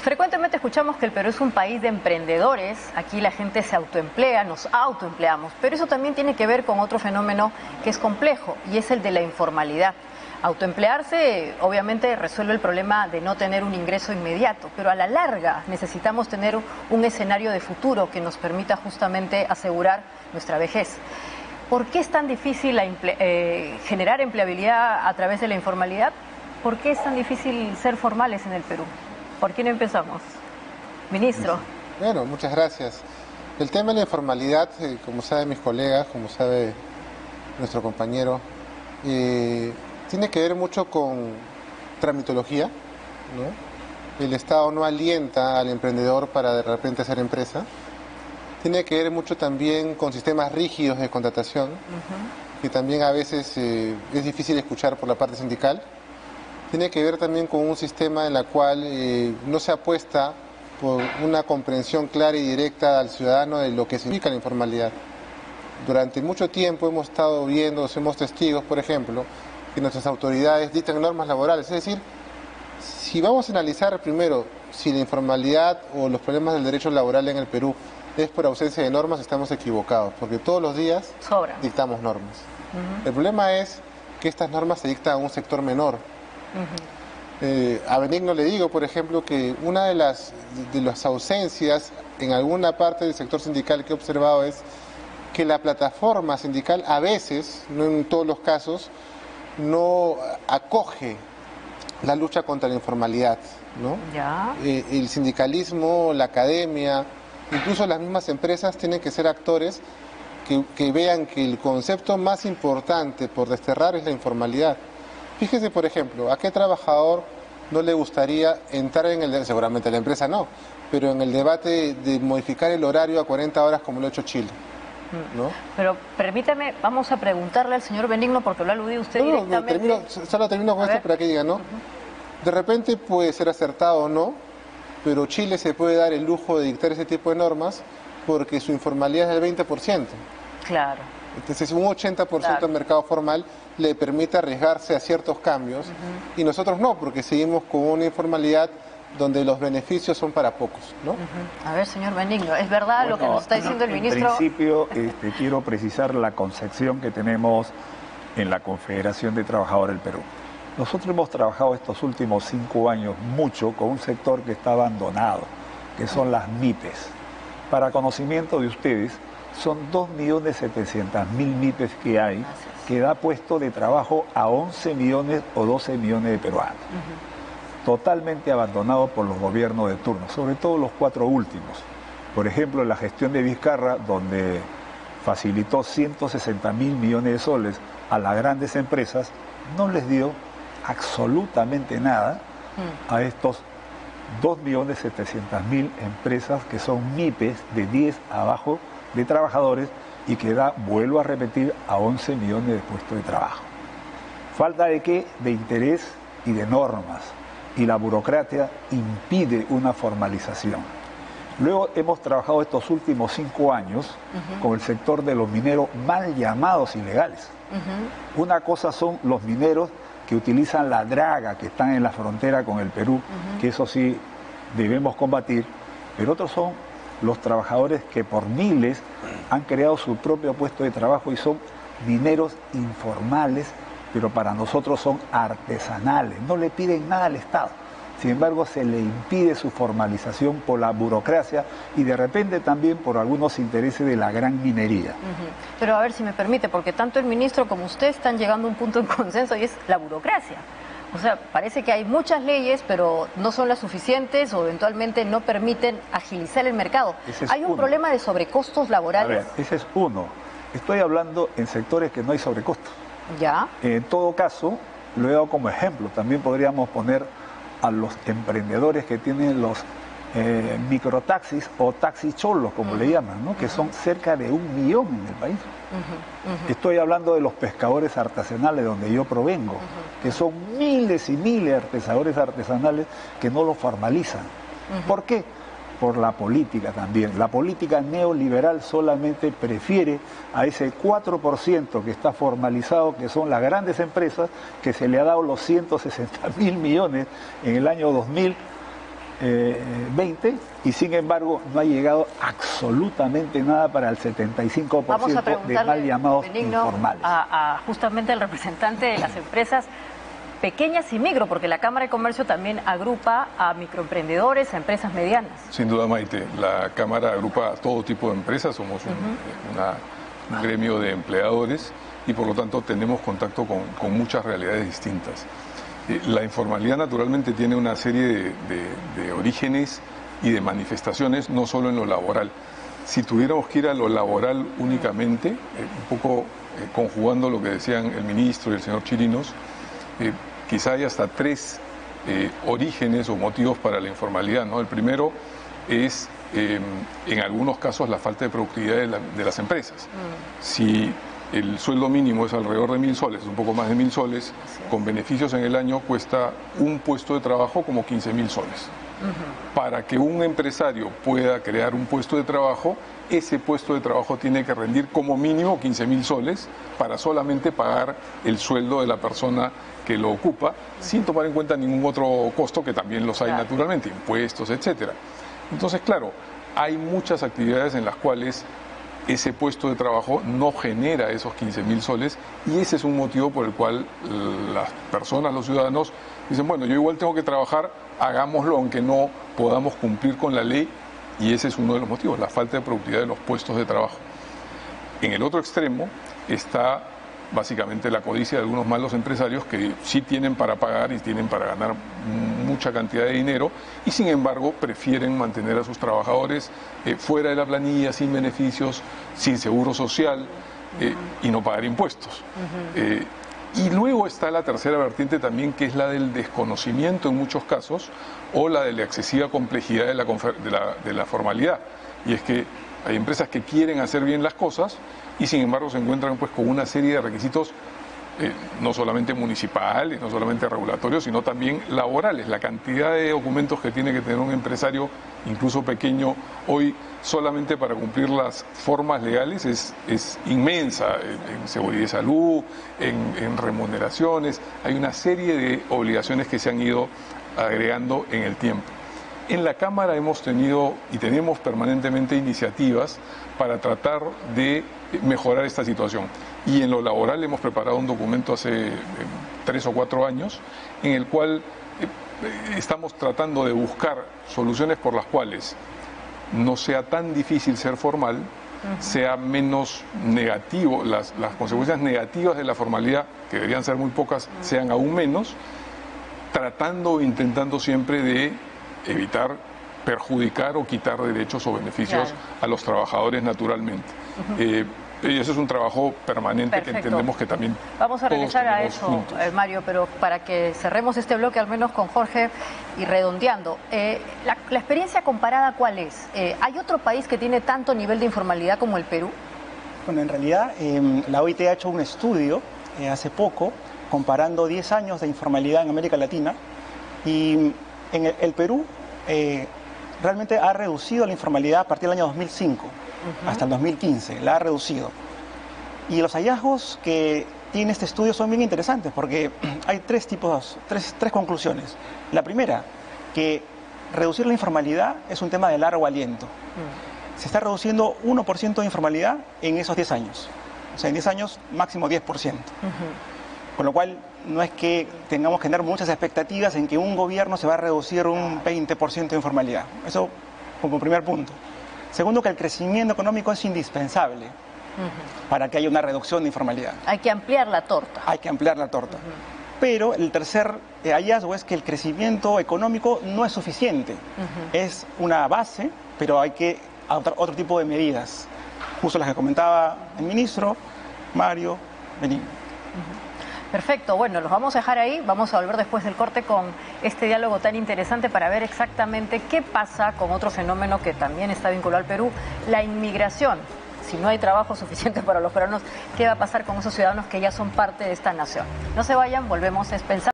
frecuentemente escuchamos que el Perú es un país de emprendedores, aquí la gente se autoemplea, nos autoempleamos, pero eso también tiene que ver con otro fenómeno que es complejo y es el de la informalidad. Autoemplearse obviamente resuelve el problema de no tener un ingreso inmediato, pero a la larga necesitamos tener un escenario de futuro que nos permita justamente asegurar nuestra vejez. ¿Por qué es tan difícil eh, generar empleabilidad a través de la informalidad? ¿Por qué es tan difícil ser formales en el Perú? ¿Por quién empezamos? Ministro. Bueno, muchas gracias. El tema de la informalidad, eh, como saben mis colegas, como sabe nuestro compañero, eh, tiene que ver mucho con tramitología. El Estado no alienta al emprendedor para de repente hacer empresa. Tiene que ver mucho también con sistemas rígidos de contratación, que también a veces eh, es difícil escuchar por la parte sindical tiene que ver también con un sistema en el cual eh, no se apuesta por una comprensión clara y directa al ciudadano de lo que significa la informalidad. Durante mucho tiempo hemos estado viendo, somos testigos, por ejemplo, que nuestras autoridades dictan normas laborales. Es decir, si vamos a analizar primero si la informalidad o los problemas del derecho laboral en el Perú es por ausencia de normas, estamos equivocados, porque todos los días dictamos normas. El problema es que estas normas se dictan a un sector menor, eh, a Benigno le digo, por ejemplo, que una de las, de las ausencias en alguna parte del sector sindical que he observado es que la plataforma sindical a veces, no en todos los casos, no acoge la lucha contra la informalidad. ¿no? Eh, el sindicalismo, la academia, incluso las mismas empresas tienen que ser actores que, que vean que el concepto más importante por desterrar es la informalidad. Fíjese, por ejemplo, ¿a qué trabajador no le gustaría entrar en el, seguramente la empresa no, pero en el debate de modificar el horario a 40 horas como lo ha hecho Chile? Mm. ¿no? Pero permítame, vamos a preguntarle al señor Benigno porque lo ha aludido usted no, directamente. No, solo termino con esto para que diga, ¿no? De repente puede ser acertado o no, pero Chile se puede dar el lujo de dictar ese tipo de normas porque su informalidad es del 20%. Claro. Entonces un 80% del mercado formal le permite arriesgarse a ciertos cambios y nosotros no, porque seguimos con una informalidad donde los beneficios son para pocos. ¿no? A ver, señor Benigno, ¿es verdad lo que nos está diciendo el ministro? En principio, este, quiero precisar la concepción que tenemos en la Confederación de Trabajadores del Perú. Nosotros hemos trabajado estos últimos cinco años mucho con un sector que está abandonado, que son las MIPES. Para conocimiento de ustedes, son 2.700.000 MIPES que hay que da puesto de trabajo a 11 millones o 12 millones de peruanos. Totalmente abandonado por los gobiernos de turno, sobre todo los cuatro últimos. Por ejemplo, la gestión de Vizcarra, donde facilitó 160 mil millones de soles a las grandes empresas, no les dio absolutamente nada a estos 2.700.000 empresas que son MIPES de 10 abajo de trabajadores y que da, vuelvo a repetir, a 11 millones de puestos de trabajo. Falta de qué? De interés y de normas. Y la burocracia impide una formalización. Luego hemos trabajado estos últimos cinco años con el sector de los mineros mal llamados ilegales. Una cosa son los mineros que utilizan la draga, que están en la frontera con el Perú, que eso sí debemos combatir, pero otros son los trabajadores que por miles han creado su propio puesto de trabajo y son mineros informales, pero para nosotros son artesanales, no le piden nada al Estado. Sin embargo, se le impide su formalización por la burocracia y de repente también por algunos intereses de la gran minería. Pero a ver si me permite, porque tanto el ministro como usted están llegando a un punto de consenso y es la burocracia. O sea, parece que hay muchas leyes, pero no son las suficientes o eventualmente no permiten agilizar el mercado. hay un problema de sobrecostos laborales. A ver, ese es uno. Estoy hablando en sectores que no hay sobrecostos. Ya. En todo caso, lo he dado como ejemplo. También podríamos poner a los emprendedores que tienen los eh, microtaxis o taxis cholos, como le llaman, ¿no? que son cerca de un millón en el país. Estoy hablando de los pescadores artesanales donde yo provengo, que son miles y miles de artesadores artesanales que no lo formalizan. ¿Por qué? Por la política también. La política neoliberal solamente prefiere a ese 4% que está formalizado, que son las grandes empresas, que se le ha dado los 160 mil millones en el año 2000 2020 y sin embargo no ha llegado absolutamente nada para el 75% Vamos a de mal llamados informales. A, a justamente el representante de las empresas pequeñas y micro, porque la Cámara de Comercio también agrupa a microemprendedores, a empresas medianas. Sin duda, Maite, la Cámara agrupa a todo tipo de empresas, somos un, una- un gremio de empleadores y por lo tanto tenemos contacto con, con muchas realidades distintas. Eh, La informalidad naturalmente tiene una serie de, de- de orígenes y de manifestaciones, no solo en lo laboral. Si tuviéramos que ir a lo laboral únicamente, eh, un poco eh, conjugando lo que decían el ministro y el señor Chirinos, eh, quizá hay hasta tres orígenes o motivos para la informalidad. ¿no? El primero es, eh, en algunos casos, la falta de productividad de, la- de las empresas. Si el sueldo mínimo es alrededor de mil soles, un poco más de mil soles, con beneficios en el año cuesta un puesto de trabajo como 15 mil soles. Para que un empresario pueda crear un puesto de trabajo, ese puesto de trabajo tiene que rendir como mínimo 15 mil soles para solamente pagar el sueldo de la persona que lo ocupa, sin tomar en cuenta ningún otro costo que también los hay Claro. naturalmente, impuestos, etcétera. Entonces, claro, hay muchas actividades en las cuales ese puesto de trabajo no genera esos 15 mil soles y ese es un motivo por el cual eh, las personas, los ciudadanos, dicen, bueno, yo igual tengo que trabajar, hagámoslo aunque no podamos cumplir con la ley y ese es uno de los motivos, la falta de productividad de los puestos de trabajo. En el otro extremo está básicamente la codicia de algunos malos empresarios que sí tienen para pagar y tienen para ganar mucha cantidad de dinero y sin embargo prefieren mantener a sus trabajadores eh, fuera de la planilla, sin beneficios, sin seguro social eh, y no pagar impuestos. Eh, y luego está la tercera vertiente también, que es la del desconocimiento en muchos casos o la de la excesiva complejidad de la, de la- de la formalidad. Y es que hay empresas que quieren hacer bien las cosas y sin embargo se encuentran pues con una serie de requisitos eh, no solamente municipales, no solamente regulatorios, sino también laborales. La cantidad de documentos que tiene que tener un empresario, incluso pequeño, hoy solamente para cumplir las formas legales es, es inmensa, en, seguridad y salud, en remuneraciones, hay una serie de obligaciones que se han ido agregando en el tiempo. En la Cámara hemos tenido y tenemos permanentemente iniciativas para tratar de mejorar esta situación. Y en lo laboral hemos preparado un documento hace eh, tres o cuatro años en el cual eh, estamos tratando de buscar soluciones por las cuales no sea tan difícil ser formal, sea menos negativo, las, las consecuencias negativas de la formalidad, que deberían ser muy pocas, sean aún menos, tratando o intentando siempre de evitar perjudicar o quitar derechos o beneficios Claro. a los trabajadores naturalmente. Eh, y eso es un trabajo permanente que entendemos que también Vamos a regresar a eso, juntos. eh, Mario, pero para que cerremos este bloque al menos con Jorge y redondeando. eh, la, la experiencia comparada cuál es? Eh, ¿Hay otro país que tiene tanto nivel de informalidad como el Perú? Bueno, en realidad eh, la OIT ha hecho un estudio eh, hace poco comparando 10 años de informalidad en América Latina y en el, el Perú eh, realmente ha reducido la informalidad a partir del año 2005 hasta el 2015, la ha reducido. Y los hallazgos que tiene este estudio son bien interesantes porque hay tres tipos, tres, tres conclusiones. La primera, que reducir la informalidad es un tema de largo aliento se está reduciendo 1% de informalidad en esos 10 años. O sea, en 10 años máximo 10%. Con lo cual, no es que tengamos que tener muchas expectativas en que un gobierno se va a reducir un 20% de informalidad. Eso como primer punto. Segundo, que el crecimiento económico es indispensable para que haya una reducción de informalidad. Hay que ampliar la torta. Hay que ampliar la torta. Pero el tercer eh, hallazgo es que el crecimiento económico no es suficiente. Es una base, pero hay que adoptar otro tipo de medidas. Justo las que comentaba el ministro, Mario, Benigno. Perfecto, bueno, los vamos a dejar ahí, vamos a volver después del corte con este diálogo tan interesante para ver exactamente qué pasa con otro fenómeno que también está vinculado al Perú, la inmigración. Si no hay trabajo suficiente para los peruanos, ¿qué va a pasar con esos ciudadanos que ya son parte de esta nación? No se vayan, volvemos a pensar.